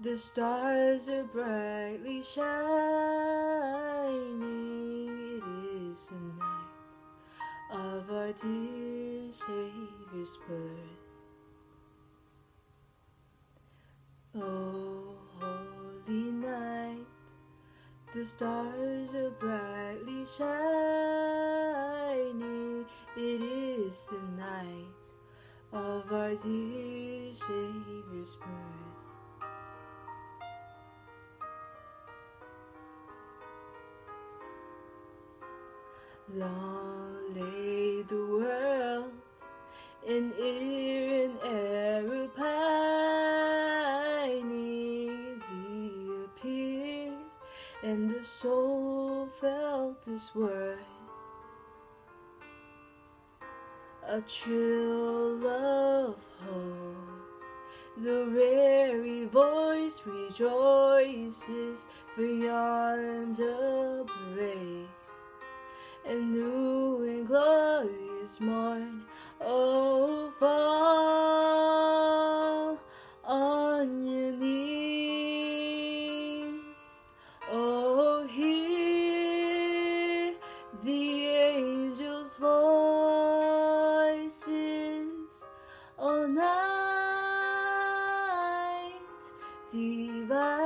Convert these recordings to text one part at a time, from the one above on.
The stars are brightly shining. It is the night of our dear Savior's birth. Oh, holy night, the stars are brightly shining. It is the night of our dear Savior's birth. Long lay the world in ear and error pining. He appeared, and the soul felt his worth. A trill of hope, the weary voice rejoices for yonder breaks and new and glorious morn. Oh, fall on your knees. Oh, hear the angels' voices. Oh, night divine.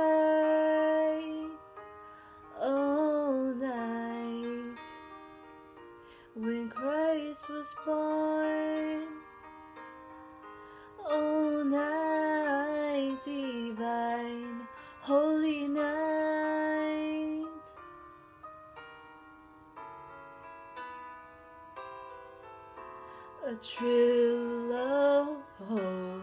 Was born. Oh, night divine, holy night. A trill of hope,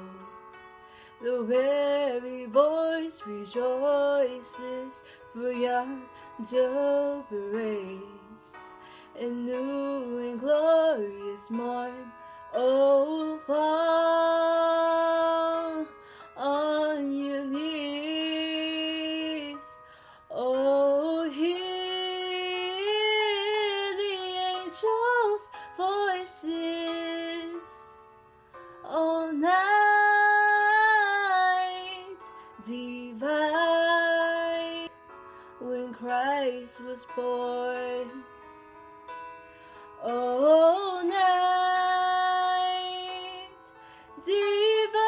the weary voice rejoices for yonder breaks and new and glorious morn. Oh, fall on your knees. Oh, hear the angels' voices. All night divine when Christ was born. Night divine,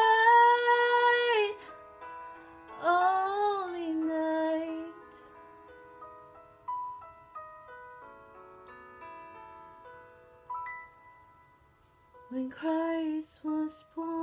night. When Christ was born.